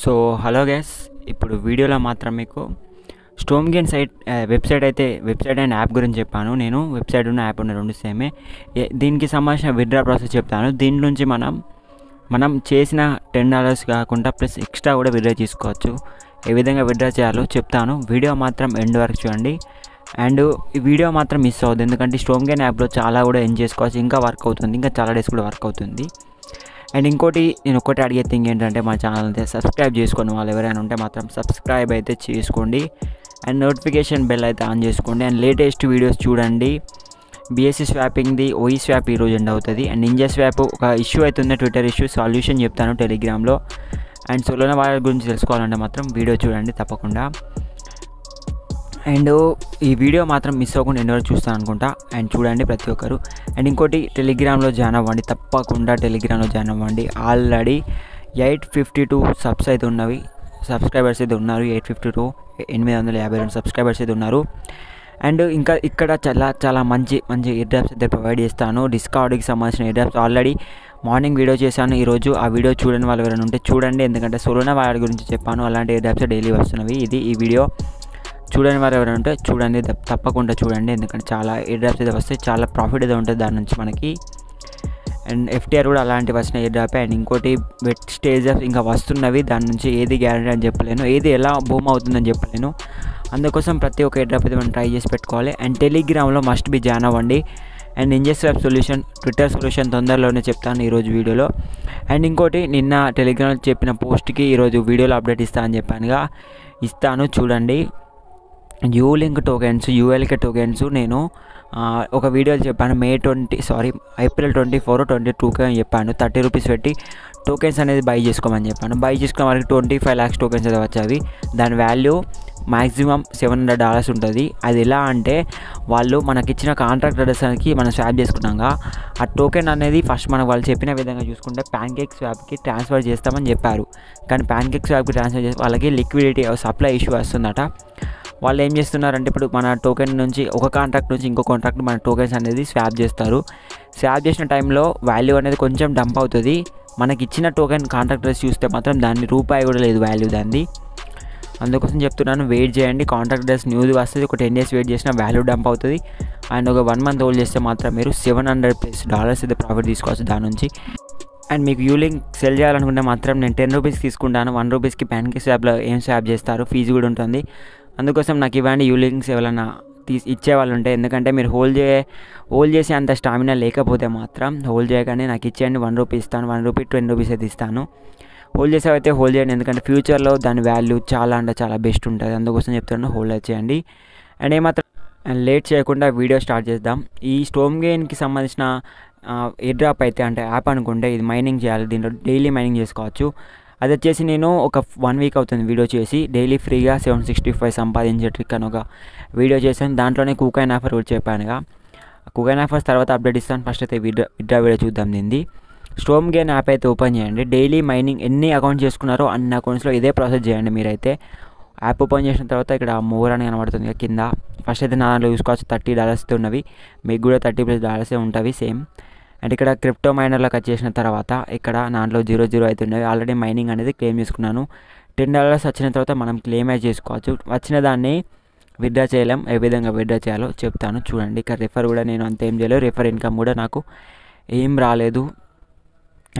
So hello gas ఇప్పుడు వీడియోలో మాత్రం మీకు స్టోమ్ గేమ్ సైట్ వెబ్సైట్ అయితే వెబ్సైట్ అండ్ యాప్ గురించి చెప్పాను. నేను వెబ్సైట్ ఉన్న యాప్ ఉన్న రెండు సేమే దీనికి సంబంధించిన విత్డ్రా ప్రాసెస్ చెప్తాను. దీని నుంచి మనం మనం చేసిన టెన్ డాలర్స్ కాకుండా ప్లస్ ఎక్స్ట్రా కూడా విత్డ్రా తీసుకోవచ్చు ఏ విధంగా విత్డ్రా చేయాలో చెప్తాను. వీడియో మాత్రం ఎండ్ వరకు చూడండి. అండ్ ఈ వీడియో మాత్రం మిస్ అవుతుంది ఎందుకంటే స్టోమ్ గేమ్ యాప్లో చాలా కూడా ఎంజ్ చేసుకోవచ్చు. ఇంకా వర్క్ అవుతుంది. ఇంకా చాలా డేస్ కూడా వర్క్ అవుతుంది. అండ్ ఇంకోటి నేను ఒకటి అడిగే థింగ్ ఏంటంటే మా ఛానల్ అయితే సబ్స్క్రైబ్ చేసుకుని వాళ్ళు ఎవరైనా ఉంటే మాత్రం సబ్స్క్రైబ్ అయితే చేసుకోండి. అండ్ నోటిఫికేషన్ బెల్ అయితే ఆన్ చేసుకోండి. అండ్ లేటెస్ట్ వీడియోస్ చూడండి. బీఎస్సీ స్వాపింగ్ది ఓఈ స్వాప్ ఈరోజు ఎండ్ అవుతుంది. అండ్ నింజా స్వాప్ ఒక ఇష్యూ అవుతుంది ట్విట్టర్ ఇష్యూ సాల్యూషన్ చెప్తాను టెలిగ్రామ్లో అండ్ సొలోనా వాళ్ళ గురించి తెలుసుకోవాలంటే మాత్రం వీడియో చూడండి తప్పకుండా. అండ్ ఈ వీడియో మాత్రం మిస్ అవ్వకుండా ఎన్నో చూస్తాను అనుకుంటా. అండ్ చూడండి ప్రతి ఒక్కరు. అండ్ ఇంకోటి టెలిగ్రామ్లో జాయిన్ అవ్వండి. తప్పకుండా టెలిగ్రామ్లో జాయిన్ అవ్వండి. Already eight fifty two subs అయితే ఉన్నవి. సబ్స్క్రైబర్స్ అయితే ఉన్నారు. ఎయిట్ ఫిఫ్టీ టూ ఎనిమిది వందల యాభై రెండు సబ్స్క్రైబర్స్ అయితే ఉన్నారు. అండ్ ఇంకా ఇక్కడ చాలా చాలా మంచి మంచి ఎయిర్ డ్రాప్స్ అయితే ప్రొవైడ్ చేస్తాను. డిస్కౌంట్కి సంబంధించిన airdrops already morning video చేశాను. ఈరోజు ఆ వీడియో చూడని వాళ్ళు ఎవరైనా ఉంటే చూడండి. ఎందుకంటే సొలోనా వాళ్ళ గురించి చెప్పాను. అలాంటి ఎయిర్ డ్రాప్స్ డైలీ వస్తున్నవి. ఇది ఈ వీడియో చూడని వారు ఎవరైనా ఉంటే చూడండి తప్ప- తప్పకుండా చూడండి. ఎందుకంటే చాలా ఎయిర్ డ్రాప్స్ అయితే వస్తే చాలా ప్రాఫిట్ అయితే ఉంటుంది దాని నుంచి మనకి. అండ్ ఎఫ్టీఆర్ కూడా అలాంటివి వచ్చిన ఎయిర్ డ్రాప్. అండ్ ఇంకోటి వెట్ స్టేజ్ ఇంకా వస్తున్నవి దాని నుంచి ఏది గ్యారంటీ అని చెప్పలేను. ఏది ఎలా బూమ్ అవుతుందని చెప్పలేను. అందుకోసం ప్రతి ఒక్క ఎయిర్ డ్రాప్ అయితే మనం ట్రై చేసి పెట్టుకోవాలి. అండ్ టెలిగ్రామ్లో మస్ట్ బి జాయిన్ అవ్వండి. అండ్ ఇంజెస్ వెబ్ సొల్యూషన్ ట్విట్టర్ సొల్యూషన్ తొందరలోనే చెప్తాను ఈరోజు వీడియోలో. అండ్ ఇంకోటి నిన్న టెలిగ్రామ్లో చెప్పిన పోస్ట్కి ఈరోజు వీడియోలో అప్డేట్ ఇస్తా అని చెప్పానుగా. ఇస్తాను చూడండి. U link tokens ULK tokens నేను ఒక వీడియోలో చెప్పాను. May twenty sorry April twenty four twenty టూకి అని చెప్పాను. థర్టీ రూపీస్ పెట్టి టోకెన్స్ అనేది బై చేసుకోమని చెప్పాను. బై చేసుకున్న వరకు ట్వంటీ ఫైవ్ ల్యాక్స్ టోకెన్స్ అయితే వచ్చాయి దాని value maximum seven hundred dollars ఉంటుంది. అది ఎలా అంటే వాళ్ళు మనకిచ్చిన కాంట్రాక్ట్ అడ్రస్కి మనం స్వాప్ చేసుకున్నాక ఆ టోకెన్ అనేది ఫస్ట్ మనకు వాళ్ళు చెప్పిన విధంగా చూసుకుంటే ప్యాన్ కేక్ స్వాప్కి ట్రాన్స్ఫర్ చేస్తామని చెప్పారు. కానీ ప్యాన్ కేక్ స్వాప్కి ట్రాన్స్ఫర్ చేసి వాళ్ళకి లిక్విడిటీ సప్లై ఇష్యూ వస్తుందట. వాళ్ళు ఏం చేస్తున్నారంటే ఇప్పుడు మన టోకెన్ నుంచి ఒక కాంట్రాక్ట్ నుంచి ఇంకో కాంట్రాక్ట్ మన టోకెన్స్ అనేది స్వాప్ చేస్తారు. స్వాప్ చేసిన టైంలో వాల్యూ అనేది కొంచెం డంప్ అవుతుంది. మనకి ఇచ్చిన టోకెన్ కాంట్రాక్టర్స్ చూస్తే మాత్రం దాన్ని రూపాయి కూడా లేదు వాల్యూ దాన్ని. అందుకోసం చెప్తున్నాను వెయిట్ చేయండి. కాంట్రాక్ట్ డ్రెస్ న్యూస్ వస్తుంది. ఒక టెన్ డేస్ వెయిట్ చేసిన వాల్యూ డంప్ అవుతుంది. అండ్ ఒక వన్ మంత్ హోల్డ్ చేస్తే మాత్రం మీరు సెవెన్ హండ్రెడ్ ప్లస్ డాలర్స్ అయితే ప్రాఫిట్ తీసుకోవచ్చు దాని నుంచి. అండ్ మీకు యూలింక్ సెల్ చేయాలనుకుంటే మాత్రం నేను టెన్ రూపీస్ తీసుకుంటాను. వన్ రూపీస్కి ప్యాన్కి స్వాప్లో ఏం స్వాప్ చేస్తారు? ఫీజు కూడా ఉంటుంది. అందుకోసం నాకు ఇవ్వండి యూలింగ్స్ ఎవరైనా తీసి ఇచ్చే వాళ్ళు ఉంటే ఎందుకంటే మీరు హోల్డ్ చే హోల్డ్ చేసే అంత స్టామినా లేకపోతే మాత్రం హోల్డ్ చేయగానే నాకు ఇచ్చేయండి వన్ రూపీ ఇస్తాను వన్ రూపీ టెన్ రూపీస్ అయితే ఇస్తాను. హోల్డ్ చేసేవైతే హోల్డ్ చేయండి ఎందుకంటే ఫ్యూచర్లో దాని వాల్యూ చాలా అంటే చాలా బెస్ట్ ఉంటుంది. అందుకోసం చెప్తున్నాను హోల్డ్ చేయండి. అండ్ ఏమాత్రం లేట్ చేయకుండా వీడియో స్టార్ట్ చేద్దాం. ఈ స్టోమ్ గేమ్కి సంబంధించిన ఎయిర్ డ్రాప్ అయితే అంటే యాప్ అనుకుంటే ఇది మైనింగ్ చేయాలి. దీంట్లో డైలీ మైనింగ్ చేసుకోవచ్చు. అది వచ్చేసి నేను ఒక వన్ వీక్ అవుతుంది వీడియో చేసి డైలీ ఫ్రీగా సెవెన్ సిక్స్టీ ఫైవ్ సంపాదించే ట్రిక్ అని ఒక వీడియో చేశాను. దాంట్లోనే కూకైన్ ఆఫర్ కూడా చెప్పానుగా కూకైన్ ఆఫర్స్ తర్వాత అప్డేట్ ఇస్తాను. ఫస్ట్ అయితే విడ్రా విడ్రా వీడియో చూద్దాం దీన్ని. స్టోమ్ గేన్ యాప్ అయితే ఓపెన్ చేయండి. డైలీ మైనింగ్ ఎన్ని అకౌంట్స్ చేసుకున్నారో అన్ని అకౌంట్స్లో ఇదే ప్రాసెస్ చేయండి మీరైతే. యాప్ ఓపెన్ చేసిన తర్వాత ఇక్కడ మోర్ అని కనబడుతుంది కింద. ఫస్ట్ అయితే నా దాంట్లో చూసుకోవచ్చు థర్టీ డాలర్స్ ఉన్నవి. మీకు కూడా థర్టీ ప్లస్ డాలర్సే ఉంటుంది సేమ్ అండ్ ఇక్కడ క్రిప్టో మైనర్లోకి వచ్చేసిన తర్వాత ఇక్కడ దాంట్లో జీరో జీరో అయితే ఆల్రెడీ మైనింగ్ అనేది క్లెయిమ్ చేసుకున్నాను. టెన్ డాలర్స్ వచ్చిన తర్వాత మనం క్లెయిమ్ అయితే చేసుకోవచ్చు. వచ్చిన దాన్ని విత్డ్రా చేయలేం. ఏ విధంగా విత్డ్రా చేయాలో చెప్తాను. చూడండి. ఇక్కడ రిఫర్ కూడా నేను అంత ఏం చేయలేదు. రిఫర్ ఇన్కమ్ కూడా నాకు ఏం రాలేదు.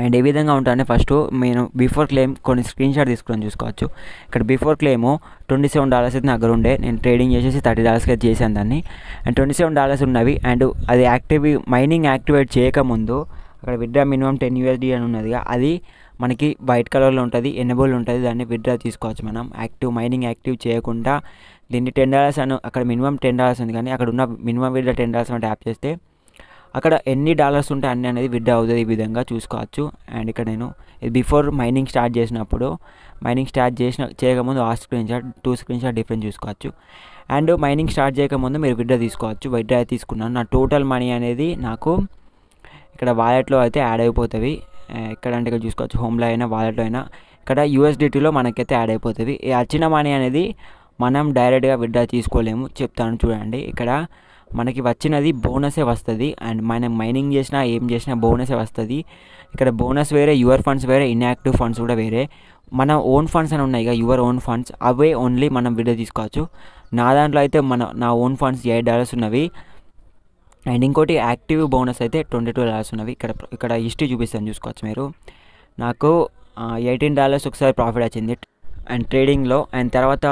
అండ్ ఏ విధంగా ఉంటానే ఫస్ట్ నేను బిఫోర్ క్లెయిమ్ కొన్ని స్క్రీన్ షాట్ తీసుకొని చూసుకోవచ్చు. ఇక్కడ before claim twenty seven dollars అయితే నా దగ్గర ఉండే నేను ట్రేడింగ్ చేసేసి థర్టీ డాలర్స్కి అయితే చేశాను దాన్ని. అండ్ ట్వంటీ సెవెన్ డాలర్స్ ఉన్నవి. అండ్ అది యాక్టివ్ మైనింగ్ యాక్టివేట్ చేయకముందు అక్కడ విడ్రా మినిమం టెన్ యూఎస్డి అని ఉన్నదిగా అది మనకి వైట్ కలర్లో ఉంటుంది ఎనబుల్ ఉంటుంది దాన్ని విత్డ్రా తీసుకోవచ్చు మనం. యాక్టివ్ మైనింగ్ యాక్టివ్ చేయకుండా దీన్ని టెన్ డాలర్స్ అని అక్కడ మినిమం టెన్ డాలర్స్ ఉంది కానీ అక్కడ ఉన్న మినిమం విడ్రా టెన్ డాలర్స్ అని ట్యాప్ చేస్తే అక్కడ ఎన్ని డాలర్స్ ఉంటే అన్ని అనేది విడ్డా అవుతుంది ఈ విధంగా చూసుకోవచ్చు. అండ్ ఇక్కడ నేను ఇది బిఫోర్ మైనింగ్ స్టార్ట్ చేసినప్పుడు మైనింగ్ స్టార్ట్ చేసిన చేయకముందు ఆ screen shot two screen shot difference చూసుకోవచ్చు. అండ్ మైనింగ్ స్టార్ట్ చేయకముందు మీరు విడ్డా తీసుకోవచ్చు. విడ్డా తీసుకున్నాను. నా టోటల్ మనీ అనేది నాకు ఇక్కడ వాలెట్లో అయితే యాడ్ అయిపోతుంది. ఎక్కడ అంటే ఇక్కడ చూసుకోవచ్చు. హోమ్లో అయినా వాలెట్లో అయినా ఇక్కడ యూఎస్డిటీలో మనకైతే యాడ్ అయిపోతుంది. ఈ వచ్చిన మనీ అనేది మనం డైరెక్ట్గా విడ్డా తీసుకోలేము. చెప్తాను చూడండి. ఇక్కడ మనకి వచ్చినది బోనసే వస్తుంది. అండ్ మనం మైనింగ్ చేసినా ఏం చేసినా బోనసే వస్తుంది. ఇక్కడ బోనస్ వేరే యువర్ ఫండ్స్ వేరే ఇన్యాక్టివ్ ఫండ్స్ కూడా వేరే. మన ఓన్ ఫండ్స్ అని ఉన్నాయి ఇక యువర్ ఓన్ ఫండ్స్. అవే ఓన్లీ మనం విడ్రా తీసుకోవచ్చు. నా దాంట్లో అయితే మన నా ఓన్ ఫండ్స్ ఎయిట్ డాలర్స్ ఉన్నవి. అండ్ ఇంకోటి యాక్టివ్ బోనస్ అయితే ట్వంటీ టూ డాలర్స్ ఉన్నవి. ఇక్కడ ఇక్కడ హిస్టరీ చూపిస్తాను చూసుకోవచ్చు మీరు. నాకు ఎయిటీన్ డాలర్స్ ఒకసారి ప్రాఫిట్ వచ్చింది. అండ్ ట్రేడింగ్లో అండ్ తర్వాత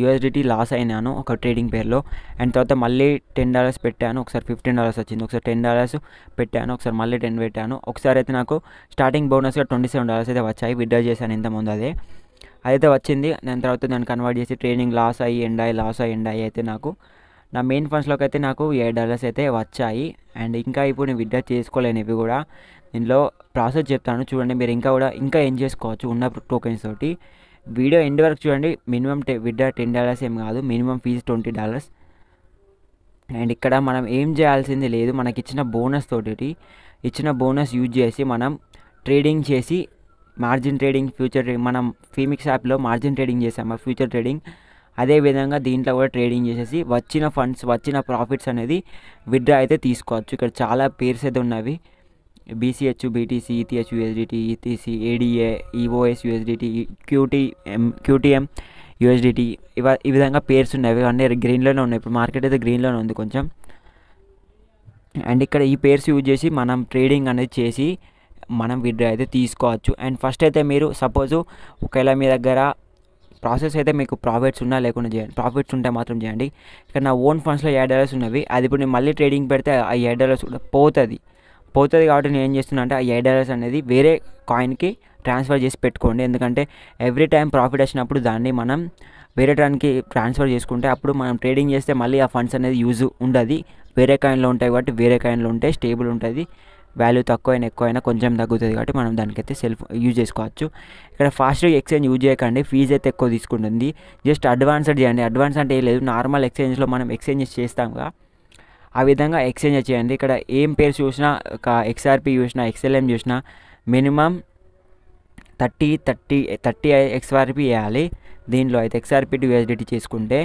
యూఎస్డిటీ లాస్ అయినాను ఒక ట్రేడింగ్ పేర్లో అండ్ తర్వాత మళ్ళీ టెన్ డాలర్స్ పెట్టాను. ఒకసారి ఫిఫ్టీన్ డాలర్స్ వచ్చింది. ఒకసారి టెన్ డాలర్స్ పెట్టాను. ఒకసారి మళ్ళీ టెన్ పెట్టాను. ఒకసారి అయితే నాకు స్టార్టింగ్ బోనస్గా ట్వంటీ సెవెన్ డాలర్స్ అయితే వచ్చాయి. విత్డ్రా చేశాను ఇంత ముందు అదే. అదైతే వచ్చింది. దాని తర్వాత దాన్ని కన్వర్ట్ చేసి ట్రేడింగ్ లాస్ అయ్యి ఎండ్ అయ్యి లాస్ అయ్యి ఎండ్ అయ్యి అయితే నాకు నా మెయిన్ ఫండ్స్లోకి అయితే నాకు ఎయిట్ డాలర్స్ అయితే వచ్చాయి. అండ్ ఇంకా ఇప్పుడు నేను విత్డ్రా చేసుకోలేను ఇవి కూడా. దీనిలో ప్రాసెస్ చెప్తాను. చూడండి మీరు ఇంకా కూడా ఇంకా ఏం చేసుకోవచ్చు? ఉన్న టోకెన్స్ తోటి. వీడియో ఎండ్ వరకు చూడండి. మినిమం టె విడ్డా టెన్ డాలర్స్ ఏం కాదు. Minimum fee twenty dollars. And ఇక్కడ మనం ఏం చేయాల్సింది లేదు. మనకి ఇచ్చిన బోనస్ తోటి ఇచ్చిన బోనస్ యూజ్ చేసి మనం ట్రేడింగ్ చేసి మార్జిన్ ట్రేడింగ్ ఫ్యూచర్ ట్రేడింగ్ మనం ఫీమిక్స్ యాప్లో మార్జిన్ ట్రేడింగ్ చేసాము ఫ్యూచర్ ట్రేడింగ్ అదే విధంగా దీంట్లో కూడా ట్రేడింగ్ చేసేసి వచ్చిన ఫండ్స్ వచ్చిన ప్రాఫిట్స్ అనేది విడ్రా అయితే తీసుకోవచ్చు. ఇక్కడ చాలా పేర్స్ అయితే ఉన్నవి. BCH BTC ETH USDT ETC ADA EOS USDT QT M QTM USDT ఇవ ఈ విధంగా పేర్స్ ఉన్నాయి. అన్నీ గ్రీన్లోనే ఉన్నాయి. ఇప్పుడు మార్కెట్ అయితే గ్రీన్లోనే ఉంది కొంచెం. అండ్ ఇక్కడ ఈ పేర్స్ యూజ్ చేసి మనం ట్రేడింగ్ అనేది చేసి మనం విడ్రా అయితే తీసుకోవచ్చు. అండ్ ఫస్ట్ అయితే మీరు సపోజ్ ఒకవేళ మీ దగ్గర ప్రాసెస్ అయితే మీకు ప్రాఫిట్స్ ఉన్నా లేకుండా చేయండి. ప్రాఫిట్స్ ఉంటే మాత్రం చేయండి. ఇక్కడ నా ఓన్ ఫండ్స్లో ఎయిట్ డాలర్స్ ఉన్నవి. అది ఇప్పుడు నేను మళ్ళీ ట్రేడింగ్ పెడితే ఆ ఎయిట్ డాలర్స్ కూడా పోతుంది. పోతుంది కాబట్టి నేను ఏం చేస్తున్నా అంటే ఆ ఎయిట్ డాలర్స్ అనేది వేరే కాయిన్కి ట్రాన్స్ఫర్ చేసి పెట్టుకోండి. ఎందుకంటే ఎవ్రీ టైం ప్రాఫిట్ వచ్చినప్పుడు దాన్ని మనం వేరే టైంకి ట్రాన్స్ఫర్ చేసుకుంటే అప్పుడు మనం ట్రేడింగ్ చేస్తే మళ్ళీ ఆ ఫండ్స్ అనేది యూజ్ ఉండదు. వేరే కాయిన్లో ఉంటాయి కాబట్టి వేరే కాయిన్లో ఉంటే స్టేబుల్ ఉంటుంది. వాల్యూ తక్కువైనా ఎక్కువైనా కొంచెం తగ్గుతుంది కాబట్టి మనం దానికైతే సెల్ఫ్ యూజ్ చేసుకోవచ్చు. ఇక్కడ ఫాస్ట్గా ఎక్స్చేంజ్ యూజ్ చేయకండి. ఫీజు అయితే ఎక్కువ తీసుకుంటుంది. జస్ట్ అడ్వాన్స్డ్ చేయండి. అడ్వాన్స్ అంటే ఏం లేదు. నార్మల్ ఎక్స్చేంజ్లో మనం ఎక్స్చేంజ్ చేస్తాం కదా. ఆ విధంగా ఎక్స్చేంజ్ చేయండి. ఇక్కడ ఏం పేరు చూసినా ఒక ఎక్స్ఆర్పి చూసినా ఎక్స్ఎల్ఎం చూసినా minimum thirty thirty thirty XRP వేయాలి. దీనిలో అయితే ఎక్స్ఆర్పి టు యూఎస్డిటీ చేసుకుంటే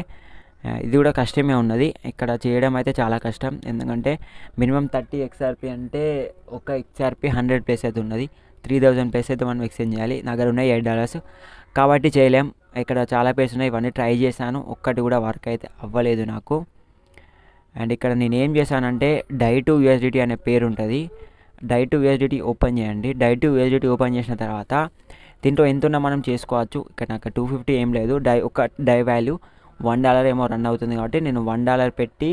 ఇది కూడా కష్టమే ఉన్నది. ఇక్కడ చేయడం అయితే చాలా కష్టం. ఎందుకంటే మినిమం థర్టీ ఎక్స్ఆర్పి అంటే ఒక ఎక్స్ఆర్పి హండ్రెడ్ ప్లేస్ అయితే ఉన్నది. త్రీ థౌజండ్ ప్లేస్ అయితే మనం ఎక్స్చేంజ్ చేయాలి. నా దగ్గర ఉన్నాయి ఎయిట్ డాలర్స్. కాబట్టి చేయలేం. ఇక్కడ చాలా ప్లేస్ ఉన్నాయి. ఇవన్నీ ట్రై చేశాను. ఒక్కటి కూడా వర్క్ అయితే అవ్వలేదు నాకు. అండ్ ఇక్కడ నేను ఏం చేశానంటే డై టు యూఎస్డిటీ అనే పేరు ఉంటుంది డై టు యూఎస్డిటీ ఓపెన్ చేయండి. డై టు యూఎస్డిటీ ఓపెన్ చేసిన తర్వాత దీంట్లో ఎంతున్నా మనం చేసుకోవచ్చు. ఇక్కడ నాకు టూ ఫిఫ్టీ ఏం లేదు. డై ఒక డై వాల్యూ వన్ డాలర్ ఏమో రన్ అవుతుంది కాబట్టి నేను వన్ డాలర్ పెట్టి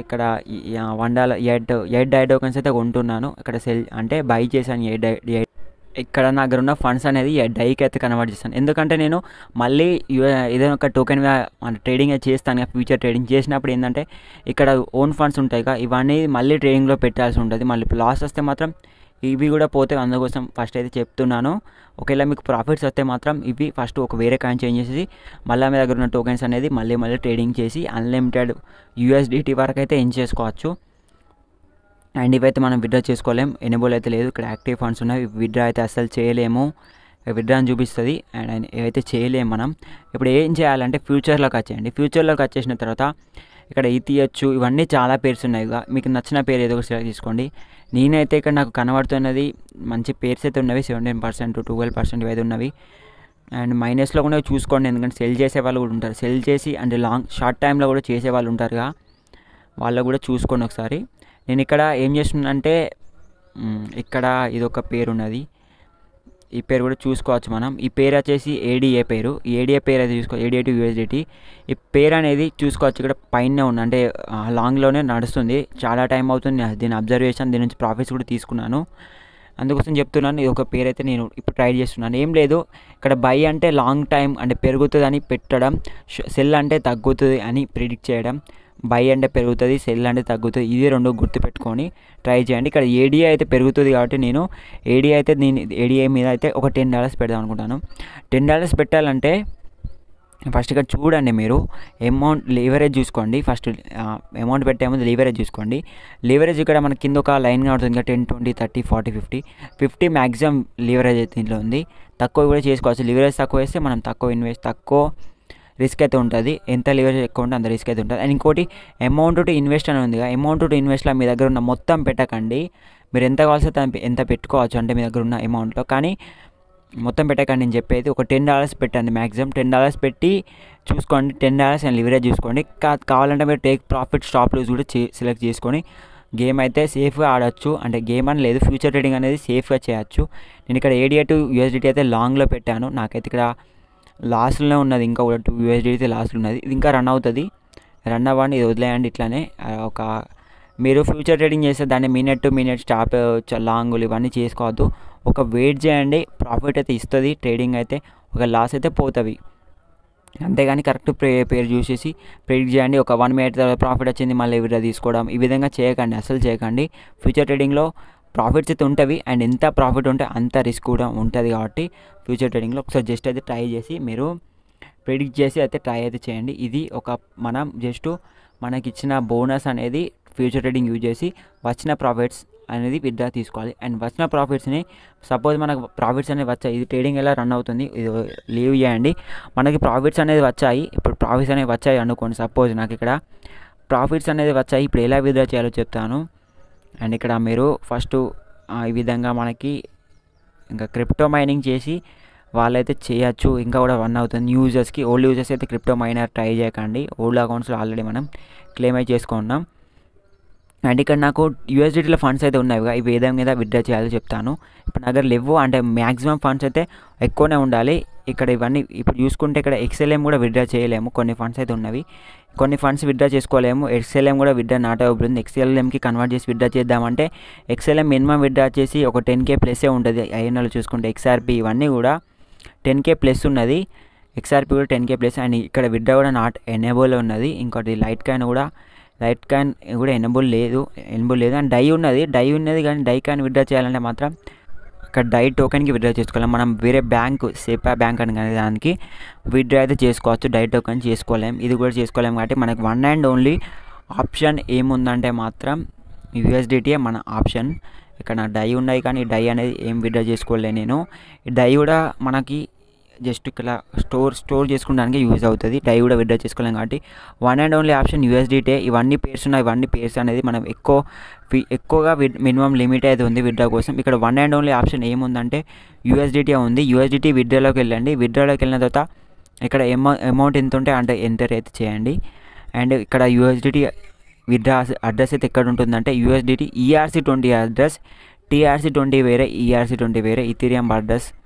ఇక్కడ one dollar eight eight DAI tokens అయితే కొంటున్నాను. ఇక్కడ సెల్ అంటే బై చేశాను ఎయిట్ డై ఇక్కడ నా దగ్గర ఉన్న ఫండ్స్ అనేది డైకి అయితే కన్వర్ట్ చేస్తాను. ఎందుకంటే నేను మళ్ళీ ఏదైనా ఒక టోకెన్ ట్రేడింగ్ చేస్తాను ఫ్యూచర్ ట్రేడింగ్ చేసినప్పుడు ఏంటంటే ఇక్కడ ఓన్ ఫండ్స్ ఉంటాయి కదా ఇవన్నీ మళ్ళీ ట్రేడింగ్లో పెట్టాల్సి ఉంటుంది. మళ్ళీ లాస్ వస్తే మాత్రం ఇవి కూడా పోతే అందుకోసం ఫస్ట్ అయితే చెప్తున్నాను. ఒకవేళ మీకు ప్రాఫిట్స్ వస్తే మాత్రం ఇవి ఫస్ట్ ఒక వేరే కాయిన్ చేంజ్ చేసి మళ్ళీ మీ దగ్గర ఉన్న టోకెన్స్ అనేది మళ్ళీ మళ్ళీ ట్రేడింగ్ చేసి అన్లిమిటెడ్ యూఎస్డిటీ వరకు అయితే ఎంజ్ చేసుకోవచ్చు. అండ్ ఇవైతే మనం విడ్రా చేసుకోలేం. ఎనేబుల్ అయితే లేదు. ఇక్కడ యాక్టివ్ ఫండ్స్ ఉన్నాయి. విడ్రా అయితే అస్సలు చేయలేము. విడ్రా అని చూపిస్తుంది. అండ్ ఏవైతే చేయలేము మనం. ఇప్పుడు ఏం చేయాలంటే ఫ్యూచర్లోకి వచ్చేయండి. ఫ్యూచర్లోకి వచ్చేసిన తర్వాత ఇక్కడ ఈటీహెచ్ ఇవన్నీ చాలా పేర్స్ ఉన్నాయి. మీకు నచ్చిన పేరు ఏదో ఒకటి సెలెక్ట్ చేసుకోండి. నేనైతే ఇక్కడ నాకు కనబడుతున్నది మంచి పేర్స్ అయితే ఉన్నవి. సెవెంటీన్ పర్సెంట్ ట్వెల్వ్ పర్సెంట్ ఇవైతే ఉన్నవి. అండ్ మైనస్లో కూడా చూసుకోండి. ఎందుకంటే సెల్ చేసే వాళ్ళు కూడా ఉంటారు. సెల్ చేసి అండ్ లాంగ్ షార్ట్ టైంలో కూడా చేసే వాళ్ళు ఉంటారుగా వాళ్ళు కూడా చూసుకోండి ఒకసారి. నేను ఇక్కడ ఏం చేస్తుందంటే ఇక్కడ ఇదొక పేరు ఉన్నది ఈ పేరు కూడా చూసుకోవచ్చు మనం. ఈ పేరు వచ్చేసి ఏడిఏ పేరు. ఏడిఏ పేరు అయితే చూసుకో ఏడిఏ టు యూఎస్డిటీ ఈ పేరు అనేది చూసుకోవచ్చు ఇక్కడ పైన ఉంది. అంటే లాంగ్లోనే నడుస్తుంది. చాలా టైం అవుతుంది. దీని అబ్జర్వేషన్ దీని నుంచి ప్రాఫిట్స్ కూడా తీసుకున్నాను. అందుకోసం చెప్తున్నాను. ఇది ఒక పేరు అయితే నేను ఇప్పుడు ట్రై చేస్తున్నాను. ఏం లేదు. ఇక్కడ బై అంటే లాంగ్ టైం అంటే పెరుగుతుంది అని పెట్టడం సెల్ అంటే తగ్గుతుంది అని ప్రిడిక్ట్ చేయడం. బై అంటే పెరుగుతుంది సెల్ అంటే తగ్గుతుంది ఇది రెండు గుర్తుపెట్టుకొని ట్రై చేయండి. ఇక్కడ ఏడిఐ అయితే పెరుగుతుంది కాబట్టి నేను ఏడిఐ అయితే నేను ఏడిఐ మీద అయితే ఒక టెన్ డాలర్స్ పెడదాం అనుకుంటాను. టెన్ డాలర్స్ పెట్టాలంటే ఫస్ట్ ఇక్కడ చూడండి మీరు అమౌంట్ లీవరేజ్ చూసుకోండి. ఫస్ట్ అమౌంట్ పెట్టే ముందు లీవరేజ్ చూసుకోండి. లీవరేజ్ ఇక్కడ మన కింద ఒక లైన్ కనబడుతుంది ఇంకా ten twenty thirty forty fifty fifty maximum leverage అయితే దీంట్లో ఉంది. తక్కువ కూడా చేసుకోవచ్చు. లీవరేజ్ తక్కువ వేస్తే మనం తక్కువ ఇన్వెస్ట్ తక్కువ రిస్క్ అయితే ఉంటుంది. ఎంత లివరేజ్ ఎక్కువ ఉంటే అంత రిస్క్ అయితే ఉంటుంది. అండ్ ఇంకోటి అమౌంట్ టు ఇన్వెస్ట్ అని ఉంది అమౌంట్ టు ఇన్వెస్ట్లో మీ దగ్గర ఉన్న మొత్తం పెట్టకండి. మీరు ఎంత కావాల్సి ఎంత పెట్టుకోవచ్చు అంటే మీ దగ్గర ఉన్న అమౌంట్లో కానీ మొత్తం పెట్టకండి నేను చెప్పేది ఒక టెన్ డాలర్స్ పెట్టండి మ్యాక్సిమం టెన్ డాలర్స్ పెట్టి చూసుకోండి. టెన్ డాలర్స్ అండ్ లివరేజ్ చూసుకోండి. కావాలంటే మీరు టేక్ ప్రాఫిట్ స్టాప్ లూజ్ కూడా సెలెక్ట్ చేసుకొని గేమ్ అయితే సేఫ్గా ఆడొచ్చు. అంటే గేమ్ అని లేదు ఫ్యూచర్ ట్రేడింగ్ అనేది సేఫ్గా చేయొచ్చు. నేను ఇక్కడ ఏడియా టు యూఎస్డిటీ అయితే లాంగ్లో పెట్టాను. నాకైతే ఇక్కడ లాస్ట్లోనే ఉన్నది ఇంకా కూడా టూ యూఎస్డి అయితే లాస్ట్లో ఉన్నది. ఇది ఇంకా రన్ అవుతుంది. రన్ అవ్వండి ఇది వదిలేయండి ఇట్లానే. ఒక మీరు ఫ్యూచర్ ట్రేడింగ్ చేస్తే దాన్ని మినిట్ టు మినిట్ స్టాప్ లాంగులు ఇవన్నీ చేసుకోవద్దు. ఒక వెయిట్ చేయండి ప్రాఫిట్ అయితే ఇస్తుంది ట్రేడింగ్ అయితే. ఒక లాస్ అయితే పోతుంది. అంతేగాని కరెక్ట్ పే పేరు చూసేసి ప్రిడిక్ట్ చేయండి. ఒక వన్ మినిట్ తర్వాత ప్రాఫిట్ వచ్చింది మళ్ళీ విడ్రా తీసుకోవడం. ఈ విధంగా చేయకండి అసలు చేయకండి. ఫ్యూచర్ ట్రేడింగ్లో ప్రాఫిట్స్ అయితే ఉంటుంది అండ్ ఎంత ప్రాఫిట్ ఉంటే అంత రిస్క్ కూడా ఉంటుంది కాబట్టి ఫ్యూచర్ ట్రేడింగ్లో ఒకసారి జస్ట్ అయితే ట్రై చేసి మీరు ప్రిడిక్ట్ చేసి అయితే ట్రై అయితే చేయండి. ఇది ఒక మనం జస్ట్ మనకి ఇచ్చిన బోనస్ అనేది ఫ్యూచర్ ట్రేడింగ్ యూజ్ చేసి వచ్చిన ప్రాఫిట్స్ అనేది విత్డ్రా తీసుకోవాలి. అండ్ వచ్చిన ప్రాఫిట్స్ని సపోజ్ మనకు ప్రాఫిట్స్ అనేవి వచ్చాయి. ఇది ట్రేడింగ్ ఎలా రన్ అవుతుంది? ఇది లీవ్ చేయండి. మనకి ప్రాఫిట్స్ అనేది వచ్చాయి. ఇప్పుడు ప్రాఫిట్స్ అనేవి వచ్చాయి అనుకోండి. సపోజ్ నాకు ఇక్కడ ప్రాఫిట్స్ అనేది వచ్చాయి. ఇప్పుడు ఎలా విత్డ్రా చేయాలో చెప్తాను. అండ్ ఇక్కడ మీరు ఫస్ట్ ఈ విధంగా మనకి ఇంకా క్రిప్టో మైనింగ్ చేసి వాళ్ళైతే చేయొచ్చు. ఇంకా కూడా రన్ అవుతుంది. న్యూ యూజర్స్కి ఓల్డ్ యూజర్స్ అయితే క్రిప్టో మైనర్ ట్రై చేయకండి. ఓల్డ్ అకౌంట్స్లో ఆల్రెడీ మనం క్లెయిమ్ అయితే చేసుకున్నాం అండ్ ఇక్కడ నాకు యూఎస్డిటీలో ఫండ్స్ అయితే ఉన్నాయి. ఇవి ఏ మీద విత్డ్రా చేయాలో చెప్తాను. ఇప్పుడు నా దగ్గర లేవు. అంటే మ్యాక్సిమం ఫండ్స్ అయితే ఎక్కువనే ఉండాలి. ఇక్కడ ఇవన్నీ ఇప్పుడు చూసుకుంటే ఇక్కడ ఎక్స్ఎల్ఎం కూడా విత్డ్రా చేయలేము. కొన్ని ఫండ్స్ అయితే ఉన్నవి. కొన్ని ఫండ్స్ విత్డ్రా చేసుకోలేము. ఎక్స్ఎల్ఎం కూడా విత్డ్రా నాట్ అవుతుంది ఎక్స్ఎల్ఎంకి కన్వర్ట్ చేసి విత్డ్రా చేద్దామంటే ఎక్స్ఎల్ఎం మినిమం విత్డ్రా చేసి ఒక టెన్ కే ప్లస్సే ఉంటుంది. ఐఎన్ఎల్ చూసుకుంటే ఎక్స్ఆర్పి ఇవన్నీ కూడా టెన్ కే ప్లస్ ఉన్నది. ఎక్స్ఆర్పి కూడా టెన్ కే ప్లస్. అండ్ ఇక్కడ విత్డ్రా కూడా నాట్ ఎనేబుల్ ఉన్నది. ఇంకోటి లైట్ కాయిన్ కూడా లైట్ కాయిన్ కూడా ఎనబుల్ లేదు ఎనబుల్ లేదు. అండ్ డై ఉన్నది. డై ఉన్నది కానీ డై కాయిన్ విత్డ్రా చేయాలంటే మాత్రం ఇక్కడ డైట్ టోకెన్కి విడ్రా చేసుకోవాలి. మనం వేరే బ్యాంక్ సేపా బ్యాంక్ అని కానీ దానికి విడ్రా అయితే చేసుకోవచ్చు. డైట్ టోకెన్ చేసుకోలేం. ఇది కూడా చేసుకోలేం కాబట్టి మనకి వన్ అండ్ ఓన్లీ ఆప్షన్ ఏముందంటే మాత్రం యూఎస్డిటీ మన ఆప్షన్. ఇక్కడ డై ఉన్నాయి కానీ డై అనేది ఏం విడ్రా చేసుకోలే నేను. డై కూడా మనకి జస్ట్ ఇక్కడ స్టోర్ స్టోర్ చేసుకోవడానికి యూజ్ అవుతుంది. డై కూడా విడ్రా చేసుకోలేం కాబట్టి. వన్ అండ్ ఓన్లీ ఆప్షన్ యూఎస్డిటే ఇవన్నీ పేర్స్ ఉన్నాయి. ఇవన్నీ పేర్స్ అనేది మనం ఎక్కువ ఫీ- ఎక్కువగా విడ్ మినిమం లిమిట్ అయితే ఉంది విడ్డా కోసం. ఇక్కడ వన్ అండ్ ఓన్లీ ఆప్షన్ ఏముందంటే యూఎస్డిటీ ఉంది. యూఎస్డిటీ విడ్రాలోకి వెళ్ళండి. విడ్రాలోకి వెళ్ళిన తర్వాత ఇక్కడ ఎమౌ అమౌంట్ ఎంత ఉంటే అంటే ఎంటర్ అయితే చేయండి. అండ్ ఇక్కడ యూఎస్డిటీ విడ్రా అడ్రస్ అయితే ఎక్కడ ఉంటుందంటే USDT ERC twenty address TRC twenty వేరే ఈఆర్సీ ట్వంటీ వేరే ఇథీరియం అడ్రస్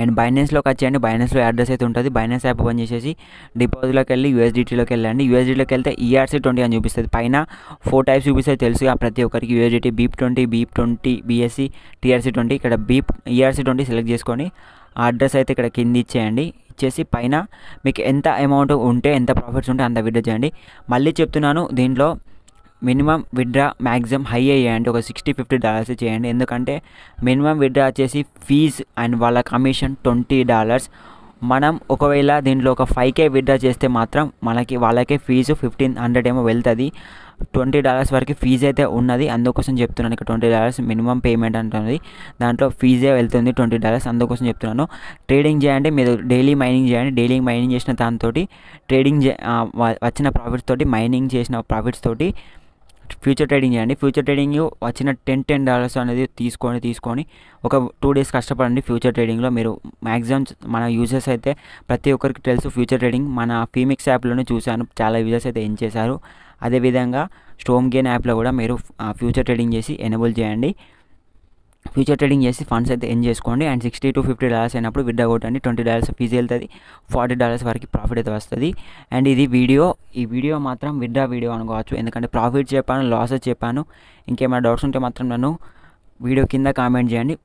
అండ్ బైనాన్స్లోకి వచ్చేయండి. బైనాన్స్లో అడ్రస్ అయితే ఉంటుంది. బైనాన్స్ యాప్ ఓపెన్ చేసేసి డిపాజిట్లోకి వెళ్ళి యూఎస్డిటీలోకి వెళ్ళండి. యూఎస్డిటీలోకి వెళ్తే ఈఆర్సీ ట్వంటీ అని చూపిస్తుంది. పైన ఫోర్ టైప్స్ చూపిస్తే తెలుసు ఆ ప్రతి ఒక్కరికి. USDT BEP twenty BEP twenty BSC TRC twenty ఇక్కడ బీప్ ఈఆర్సీ ట్వంటీ సెలెక్ట్ చేసుకొని ఆ అడ్రస్ అయితే ఇక్కడ కింద ఇచ్చేయండి. ఇచ్చేసి పైన మీకు ఎంత అమౌంట్ ఉంటే ఎంత ప్రాఫిట్స్ ఉంటే అంత విడ్డా చేయండి. మళ్ళీ చెప్తున్నాను దీంట్లో మినిమం విడ్రా మ్యాక్సిమం హై అయ్యేయండి ఒక సిక్స్టీ ఫిఫ్టీ డాలర్స్ చేయండి. ఎందుకంటే మినిమం విడ్రా వచ్చేసి ఫీజ్ అండ్ వాళ్ళ కమిషన్ ట్వంటీ డాలర్స్ మనం ఒకవేళ దీంట్లో ఒక ఫైవ్ కే విత్డ్రా చేస్తే మాత్రం మనకి వాళ్ళకే ఫీజు ఫిఫ్టీన్ హండ్రెడ్ ఏమో వెళ్తుంది. ట్వంటీ డాలర్స్ వరకు ఫీజు అయితే ఉన్నది. అందుకోసం చెప్తున్నాను. ఇక ట్వంటీ డాలర్స్ మినిమం పేమెంట్ అంటున్నది. దాంట్లో ఫీజే వెళ్తుంది ట్వంటీ డాలర్స్ అందుకోసం చెప్తున్నాను. ట్రేడింగ్ చేయండి. మీరు డైలీ మైనింగ్ చేయండి. డైలీ మైనింగ్ చేసిన దాంతో ట్రేడింగ్ చే- వచ్చిన ప్రాఫిట్స్ తోటి మైనింగ్ చేసిన ప్రాఫిట్స్ తోటి ఫ్యూచర్ ట్రేడింగ్ చేయండి. ఫ్యూచర్ ట్రేడింగ్ వచ్చిన టెన్ టెన్ డాలర్స్ అనేది తీసుకొని తీసుకొని ఒక టూ డేస్ కష్టపడండి ఫ్యూచర్ ట్రేడింగ్లో. మీరు మ్యాక్సిమం మన యూజర్స్ అయితే ప్రతి ఒక్కరికి తెలుసు ఫ్యూచర్ ట్రేడింగ్. మన ఫీమిక్స్ యాప్లోనే చూశాను. చాలా యూజర్స్ అయితే ఏం చేశారు. అదేవిధంగా స్టోమ్ గేన్ యాప్లో కూడా మీరు ఫ్యూచర్ ట్రేడింగ్ చేసి ఎనేబుల్ చేయండి. ఫ్యూచర్ ట్రేడింగ్ చేసి ఫండ్స్ అయితే ఎన్ చేసుకోండి. And sixty to fifty dollars అయినప్పుడు విడ్డా కొట్టండి. ట్వంటీ డాలర్స్ ఫీజు వెళ్తుంది. ఫార్టీ డాలర్స్ వరకు ప్రాఫిట్ అయితే వస్తుంది. అండ్ ఇది వీడియో ఈ వీడియో మాత్రం విడ్డా వీడియో అనుకోవచ్చు ఎందుకంటే ప్రాఫిట్ చెప్పాను లాసెస్ చెప్పాను. ఇంకేమైనా డౌట్స్ ఉంటే మాత్రం నన్ను వీడియో కింద కామెంట్ చేయండి.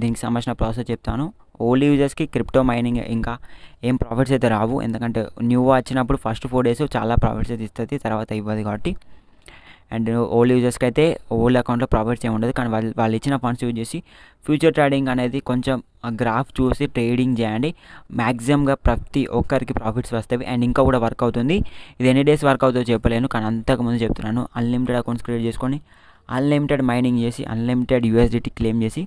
దీనికి సంబంధించిన ప్రాసెస్ చెప్తాను. ఓల్డ్ యూజర్స్కి క్రిప్టో మైనింగ్ ఇంకా ఏం ప్రాఫిట్స్ అయితే రావు. ఎందుకంటే న్యూ వచ్చినప్పుడు ఫస్ట్ ఫోర్ డేస్ చాలా ప్రాఫిట్స్ అయితే ఇస్తుంది. తర్వాత ఇవ్వదు కాబట్టి. అండ్ ఓల్డ్ యూజర్స్కి అయితే ఓల్డ్ అకౌంట్లో ప్రాఫిట్స్ ఏమి ఉండదు. కానీ వాళ్ళు వాళ్ళు ఇచ్చిన ఫండ్స్ యూజ్ చేసి ఫ్యూచర్ ట్రేడింగ్ అనేది కొంచెం ఆ గ్రాఫ్ చూసి ట్రేడింగ్ చేయండి. మ్యాక్సిమంగా ప్రతి ఒక్కరికి ప్రాఫిట్స్ వస్తాయి. అండ్ ఇంకా కూడా వర్క్ అవుతుంది. ఇది ఎన్ని డేస్ వర్క్ అవుతుందో చెప్పలేను. కానీ అంతకుముందు చెప్తున్నాను. అన్లిమిటెడ్ అకౌంట్స్ క్రియేట్ చేసుకొని అన్లిమిటెడ్ మైనింగ్ చేసి అన్లిమిటెడ్ యూఎస్డిటీ క్లెయిమ్ చేసి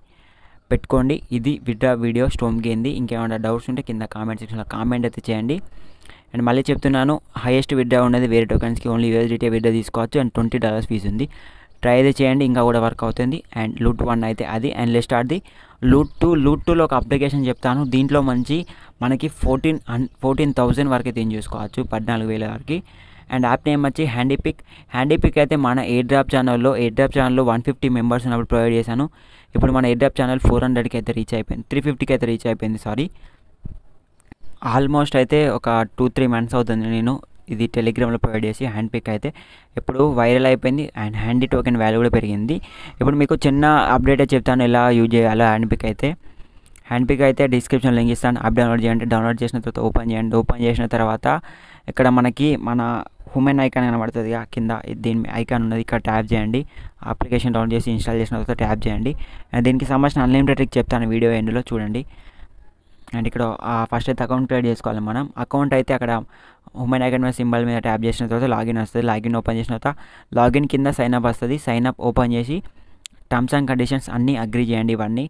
పెట్టుకోండి. ఇది విడ్రా వీడియో. స్టోమ్ గేంది ఇంకేమైనా డౌట్స్ ఉంటే కింద కామెంట్ సెక్షన్లో కామెంట్ అయితే చేయండి. అండ్ మళ్ళీ చెప్తున్నాను హైయెస్ట్ విడ్డా ఉన్నది వేరే టోకెన్స్కి ఓన్లీ యూఎస్డిటీ విడ్డా తీసుకోవచ్చు అండ్ ట్వంటీ డాలర్స్ ఫీజు ఉంది. ట్రై అయితే చేయండి ఇంకా కూడా వర్క్ అవుతుంది. అండ్ లూట్ వన్ అయితే అది. And లెస్ట్ start the loot two loot టూలో ఒక అప్లికేషన్ చెప్తాను. దీంట్లో మంచి మనకి ఫోర్టీన్ హన్ ఫోర్టీన్ థౌజండ్ వరకు అయితే ఏం చూసుకోవచ్చు? పద్నాలుగు వేల వరకు. అండ్ యాప్ నేమ్ వచ్చి హ్యాండీపిక్ హ్యాండీపిక్ అయితే మన ఎయిర్ డ్రాప్ ఛానల్లో ఎయిర్ డ్రాప్ ఛానల్లో వన్ ఫిఫ్టీ మెంబర్స్ ఉన్నప్పుడు ప్రొవైడ్ చేశాను. ఇప్పుడు మన ఎయిర్ డ్రాప్ ఛానల్ ఫోర్ హండ్రెడ్కి అయితే రీచ్ అయిపోయింది త్రీ ఫిఫ్టీకి అయితే రీచ్ అయిపోయింది సారీ ఆల్మోస్ట్ అయితే ఒక టూ త్రీ మంత్స్ అవుతుంది నేను ఇది టెలిగ్రామ్లో ప్రొవైడ్ చేసి హ్యాండ్ పిక్ అయితే. ఇప్పుడు వైరల్ అయిపోయింది అండ్ హ్యాండీ టోకెన్ వాల్యూ కూడా పెరిగింది. ఇప్పుడు మీకు చిన్న అప్డేట్ చెప్తాను ఎలా యూజ్ చేయాలో హ్యాండ్ పిక్ అయితే. హ్యాండ్ పిక్ అయితే డిస్క్రిప్షన్ లింక్ ఇస్తాను. యాప్ డౌన్లోడ్ చేయండి. డౌన్లోడ్ చేసిన తర్వాత ఓపెన్ చేయండి. ఓపెన్ చేసిన తర్వాత ఇక్కడ మనకి మన హ్యూమన్ ఐకాన్ కనబడుతుంది కింద దీని ఐకాన్ ఉన్నది. ఇక్కడ ట్యాప్ చేయండి. అప్లికేషన్ డౌన్లోడ్ చేసి ఇన్స్టాల్ చేసిన తర్వాత ట్యాప్ చేయండి. దీనికి సంబంధించిన అన్లిమిటెడ్ ట్రిక్ చెప్తాను వీడియో ఎండ్లో చూడండి. అండ్ ఇక్కడ ఫస్ట్ అయితే అకౌంట్ క్రియేట్ చేసుకోవాలి మనం. అకౌంట్ అయితే అక్కడ ఉమెన్ ఐకన్ మీద సింబల్ మీద ట్యాప్ చేసిన తర్వాత లాగిన్ వస్తుంది. లాగిన్ ఓపెన్ చేసిన తర్వాత లాగిన్ కింద సైన్ అప్ వస్తుంది. సైన్ అప్ ఓపెన్ చేసి టర్మ్స్ అండ్ కండిషన్స్ అన్నీ అగ్రీ చేయండి ఇవన్నీ.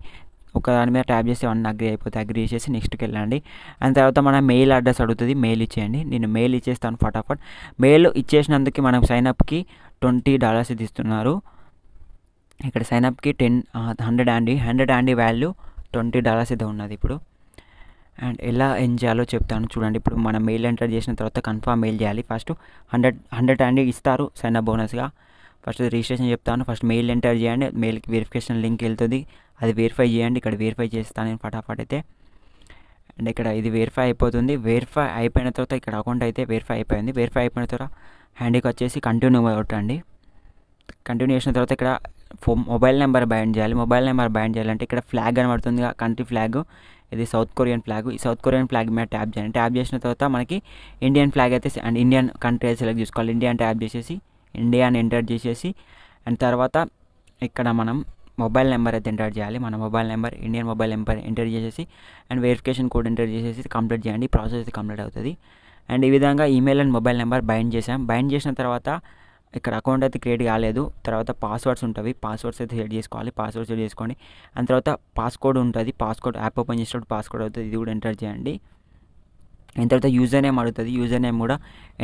ఒక దాని మీద ట్యాప్ చేసి అన్నీ అగ్రీ అయిపోతే అగ్రీ చేసి నెక్స్ట్కి వెళ్ళండి. అండ్ తర్వాత మన మెయిల్ అడ్రస్ అడుగుతుంది. మెయిల్ ఇచ్చేయండి. నేను మెయిల్ ఇచ్చేస్తాను ఫటాఫట్. మెయిల్ ఇచ్చేసినందుకు మనం సైన్అప్కి ట్వంటీ డాలర్స్ ఇది ఇస్తున్నారు. ఇక్కడ సైన్అప్కి ten hundred handy hundred handy value twenty dollars ఇది ఉన్నది ఇప్పుడు. అండ్ ఎలా ఏం చేయాలో చెప్తాను చూడండి. ఇప్పుడు మనం మెయిల్ ఎంటర్ చేసిన తర్వాత కన్ఫామ్ మెయిల్ చేయాలి. ఫస్ట్ హండ్రెడ్ హండ్రెడ్ అండ్ ఇస్తారు సైన్ అప్ బోనస్గా. ఫస్ట్ రిజిస్ట్రేషన్ చెప్తాను. ఫస్ట్ మెయిల్ ఎంటర్ చేయండి. మెయిల్కి వెరిఫికేషన్ లింక్ వెళ్తుంది. అది వెరిఫై చేయండి. ఇక్కడ వెరిఫై చేస్తాను నేను ఫటాఫట్ అయితే. అండ్ ఇక్కడ ఇది వెరిఫై అయిపోతుంది. వెరిఫై అయిపోయిన తర్వాత ఇక్కడ అకౌంట్ అయితే వెరిఫై అయిపోయింది. వెరిఫై అయిపోయిన తర్వాత హ్యాండీకి వచ్చేసి కంటిన్యూ కొట్టండి కంటిన్యూ చేసిన తర్వాత ఇక్కడ ఫో మొబైల్ నెంబర్ బ్యాండ్ చేయాలి. మొబైల్ నెంబర్ బైండ్ చేయాలంటే ఇక్కడ ఫ్లాగ్ కనబడుతుంది. Country flag. ఇది సౌత్ కొరియన్ ఫ్లాగ్. ఈ సౌత్ కొరియన్ ఫ్లాగ్ మీద ట్యాప్ చేయండి. ట్యాప్ చేసిన తర్వాత మనకి ఇండియన్ ఫ్లాగ్ అయితే అండ్ ఇండియన్ కంట్రీ సెలెక్ట్ చేసుకోవాలి. ఇండియా ట్యాప్ చేసేసి ఇండియాని ఎంటర్ చేసేసి అండ్ తర్వాత ఇక్కడ మనం మొబైల్ నెంబర్ అయితే ఎంటర్ చేయాలి. మన mobile number Indian mobile number enter చేసేసి అండ్ వెరిఫికేషన్ కోడ్ ఎంటర్ చేసేసి కంప్లీట్ చేయండి. ప్రాసెస్ అయితే కంప్లీట్ అవుతుంది. అండ్ ఈ విధంగా email and mobile number bind చేసాం బైండ్ చేసిన తర్వాత ఇక్కడ అకౌంట్ అయితే క్రియేట్ కాలేదు. తర్వాత పాస్వర్డ్స్ ఉంటుంది పాస్వర్డ్స్ అయితే సెట్ చేసుకోవాలి. పాస్వర్డ్ సెట్ చేసుకోండి. అండ్ తర్వాత పాస్కోడ్ ఉంటుంది. పాస్కోడ్ యాప్ ఓపెన్ చేసినప్పుడు పాస్కోడ్ అవుతుంది. ఇది కూడా ఎంటర్ చేయండి. అండ్ తర్వాత యూజర్ నేమ్ అడుగుతుంది. యూజర్ నేమ్ కూడా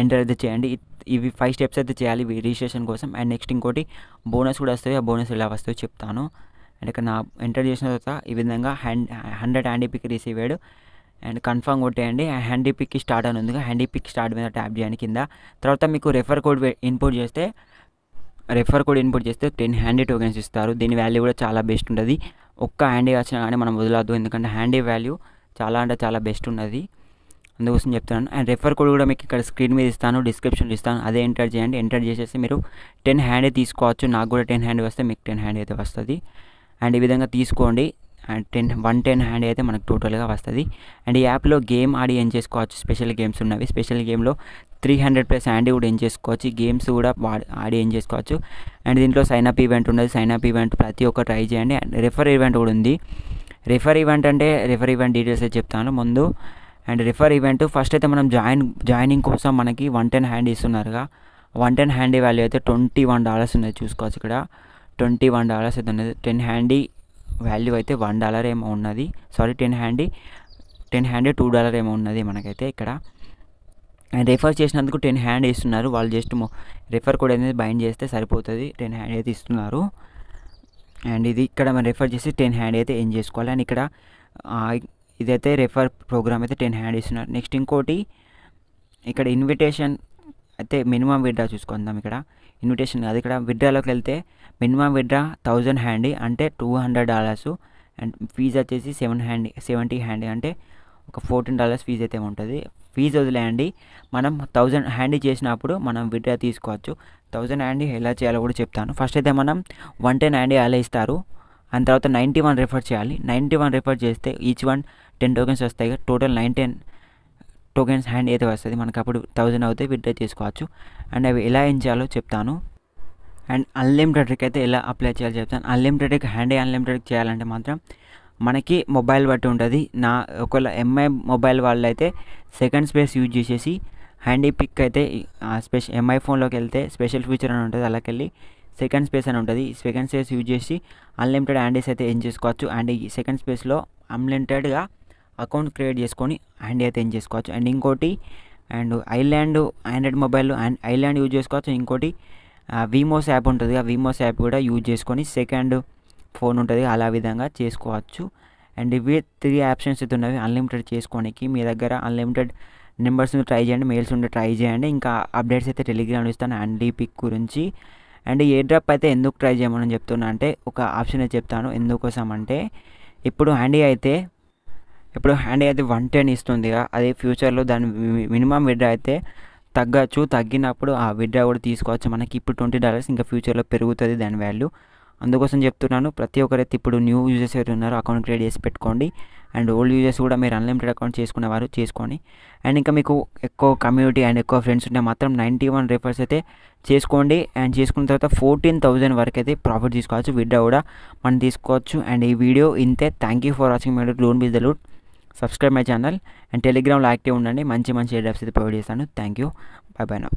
ఎంటర్ అయితే చేయండి. ఇవి ఫైవ్ స్టెప్స్ అయితే చేయాలి. రిజిస్ట్రేషన్ కోసం. అండ్ నెక్స్ట్ ఇంకోటి బోనస్ కూడా వస్తాయి. ఆ బోనస్ ఎలా వస్తాయో చెప్తాను. అండ్ ఇక్కడ నా ఎంటర్ చేసిన తర్వాత ఈ విధంగా హ్యాండ్ హండ్రెడ్ హ్యాండీ పిక్ అయ్యాడు. అండ్ కన్ఫర్మ్ కొట్టేయండి. హ్యాండీ పిక్ స్టార్ట్ అని ఉందిగా హ్యాండీ పిక్ స్టార్ట్ మీద ట్యాప్ చేయండి కింద. తర్వాత మీకు రెఫర్ కోడ్ ఇన్పుట్ చేస్తే రెఫర్ కోడ్ ఇన్పుట్ చేస్తే టెన్ హ్యాండీ టోకెన్స్ ఇస్తారు. దీని వాల్యూ కూడా చాలా బెస్ట్ ఉంటుంది. ఒక్క హ్యాండీ వచ్చినా కానీ మనం వదలద్దు. ఎందుకంటే హ్యాండీ వాల్యూ చాలా అంటే చాలా బెస్ట్ ఉన్నది. అందుకోసం చెప్తున్నాను. అండ్ రెఫర్ కోడ్ కూడా మీకు ఇక్కడ స్క్రీన్ మీద ఇస్తాను డిస్క్రిప్షన్లో ఇస్తాను. అదే ఎంటర్ చేయండి. ఎంటర్ చేసేసి మీరు టెన్ హ్యాండే తీసుకోవచ్చు. నాకు కూడా టెన్ హ్యాండ్ వస్తే మీకు టెన్ హ్యాండ్ అయితే వస్తుంది. అండ్ ఈ విధంగా తీసుకోండి. టెన్ వన్ టెన్ హ్యాండ్ అయితే మనకు టోటల్గా వస్తుంది. అండ్ ఈ యాప్లో గేమ్ ఆడి ఏం చేసుకోవచ్చు. స్పెషల్ గేమ్స్ ఉన్నవి. స్పెషల్ గేమ్లో త్రీ హండ్రెడ్ ప్లస్ హ్యాండ్ కూడా ఏం చేసుకోవచ్చు. గేమ్స్ కూడా ఆడి ఏం చేసుకోవచ్చు. అండ్ దీంట్లో సైన్అప్ ఈవెంట్ ఉన్నది. సైన్అప్ ఈవెంట్ ప్రతి ఒక్క ట్రై చేయండి. అండ్ రెఫర్ ఈవెంట్ కూడా ఉంది. రెఫర్ ఈవెంట్ అంటే రెఫర్ ఈవెంట్ డీటెయిల్స్ అయితే చెప్తాను ముందు. అండ్ రిఫర్ ఈవెంట్ ఫస్ట్ అయితే మనం జాయిన్ జాయినింగ్ కోసం మనకి వన్ టెన్ హ్యాండ్ ఇస్తున్నారుగా. వన్ టెన్ హ్యాండీ వాల్యూ అయితే ట్వంటీ వన్ డాలర్స్ ఉన్నది చూసుకోవచ్చు ఇక్కడ. ట్వంటీ వన్ డాలర్స్ అయితే ఉన్నది. టెన్ హ్యాండీ వాల్యూ అయితే వన్ డాలర్ ఏమో ఉన్నది. Sorry ten handy ten handy two dollar ఏమో ఉన్నది మనకైతే ఇక్కడ. రిఫర్ రెఫర్ చేసినందుకు టెన్ హ్యాండ్ ఇస్తున్నారు వాళ్ళు జస్ట్ రెఫర్ కోడ్ అనేది బైండ్ చేస్తే సరిపోతుంది. టెన్ హ్యాండ్ అయితే ఇస్తున్నారు. అండ్ ఇది ఇక్కడ మనం రెఫర్ చేసి టెన్ హ్యాండ్ అయితే ఏం చేసుకోవాలి? అండ్ ఇక్కడ ఇదైతే రెఫర్ ప్రోగ్రామ్ అయితే టెన్ హ్యాండ్ ఇస్తున్నారు. నెక్స్ట్ ఇంకోటి ఇక్కడ ఇన్విటేషన్ అయితే మినిమం విడ్డా చూసుకుందాం ఇక్కడ. ఇన్విటేషన్ కాదు. ఇక్కడ విడ్రాలోకి వెళ్తే మినిమం విడ్రా థౌజండ్ హ్యాండీ అంటే two hundred dollars. And fee వచ్చేసి సెవెన్ హ్యాండీ సెవెంటీ హ్యాండీ అంటే ఒక ఫోర్టీన్ డాలర్స్ ఫీజు అయితే ఉంటుంది. ఫీజు వదిలేయండి. మనం థౌజండ్ హ్యాండీ చేసినప్పుడు మనం విడ్రా తీసుకోవచ్చు. థౌజండ్ హ్యాండీ ఎలా చేయాలో కూడా చెప్తాను. ఫస్ట్ అయితే మనం వన్ టెన్ హ్యాండీ అలా ఇస్తారు. అండ్ తర్వాత నైంటీ వన్ రిఫర్ చేయాలి. నైంటీ వన్ రిఫర్ చేస్తే ఈచ్ వన్ టెన్ టోకెన్స్ వస్తాయి. Total nine ten tokens hand అయితే వస్తుంది మనకు అప్పుడు థౌజండ్ అవుతాయి విత్డ్రా చేసుకోవచ్చు. అండ్ అవి ఎలా ఏం చేయాలో చెప్తాను. అండ్ అన్లిమిటెడ్కి అయితే ఎలా అప్లై చేయాలో చెప్తాను. అన్లిమిటెడ్కి హ్యాండ్ అన్లిమిటెడ్ చేయాలంటే మాత్రం మనకి మొబైల్ బట్టి ఉంటుంది. నా ఒకవేళ ఎంఐ మొబైల్ వాళ్ళు అయితే సెకండ్ స్పేస్ యూజ్ చేసేసి హ్యాండీ పిక్ అయితే స్పెషల్ ఎంఐ ఫోన్లోకి వెళ్తే స్పెషల్ ఫీచర్ అని ఉంటుంది అలాకెళ్ళి వెళ్ళి సెకండ్ స్పేస్ అని ఉంటుంది. సెకండ్ స్పేస్ యూజ్ చేసి అన్లిమిటెడ్ హ్యాండీస్ అయితే ఏం చేసుకోవచ్చు. అండ్ ఈ సెకండ్ స్పేస్లో అన్లిమిటెడ్గా అకౌంట్ క్రియేట్ చేసుకొని హ్యాండీ అయితే ఏం చేసుకోవచ్చు? అండ్ ఇంకోటి and Island Android mobile and Island use చేసుకోవచ్చు. ఇంకోటి వీమోస్ యాప్ ఉంటుంది ఆ వీమోస్ యాప్ కూడా యూజ్ చేసుకొని సెకండ్ ఫోన్ ఉంటుంది. అలా విధంగా చేసుకోవచ్చు. అండ్ ఇవి త్రీ ఆప్షన్స్ అయితే ఉన్నవి. అన్లిమిటెడ్ చేసుకోనికి మీ దగ్గర అన్లిమిటెడ్ నెంబర్స్ ట్రై చేయండి. మెయిల్స్ ఉంటే ట్రై చేయండి. ఇంకా అప్డేట్స్ అయితే టెలిగ్రామ్ ఇస్తాను. అండ్ పిక్ గురించి. అండ్ ఏ డ్రాప్ అయితే ఎందుకు ట్రై చేయమని చెప్తున్నా అంటే ఒక ఆప్షన్ చెప్తాను. ఎందుకోసం అంటే ఇప్పుడు హ్యాండీ అయితే ఇప్పుడు హ్యాండ్ అయితే వన్ టెన్ ఇస్తుంది అదే ఫ్యూచర్లో దాని మినిమం విడ్రా అయితే తగ్గచ్చు. తగ్గినప్పుడు ఆ విడ్రా కూడా తీసుకోవచ్చు. మనకి ఇప్పుడు ట్వంటీ డాలర్స్ ఇంకా ఫ్యూచర్లో పెరుగుతుంది దాని వాల్యూ. అందుకోసం చెప్తున్నాను ప్రతి ఒక్కరైతే ఇప్పుడు న్యూ యూజర్స్ ఎవరు ఉన్నారో అకౌంట్ క్రియేట్ చేసి పెట్టుకోండి. అండ్ ఓల్డ్ యూజర్స్ కూడా మీరు అన్లిమిటెడ్ అకౌంట్ చేసుకునేవారు చేసుకోండి. అండ్ ఇంకా మీకు ఎక్కువ కమ్యూనిటీ అండ్ ఎక్కువ ఫ్రెండ్స్ ఉంటే మాత్రం నైంటీ వన్ రిఫర్స్ అయితే చేసుకోండి. అండ్ చేసుకున్న తర్వాత ఫోర్టీన్ థౌజండ్ వరకు అయితే ప్రాఫిట్ తీసుకోవచ్చు విడ్డా కూడా మనం తీసుకోవచ్చు. అండ్ ఈ వీడియో ఇంతే. Thank you for watching my loan biz the loot. Subscribe my channel and టెలిగ్రామ్లో యాక్టివ్ ఉండండి. మంచి మంచి ఎడాప్స్ అయితే ప్రొవైడ్ చేస్తాను. Thank you. బై బై నా.